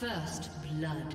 First blood.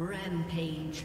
Rampage.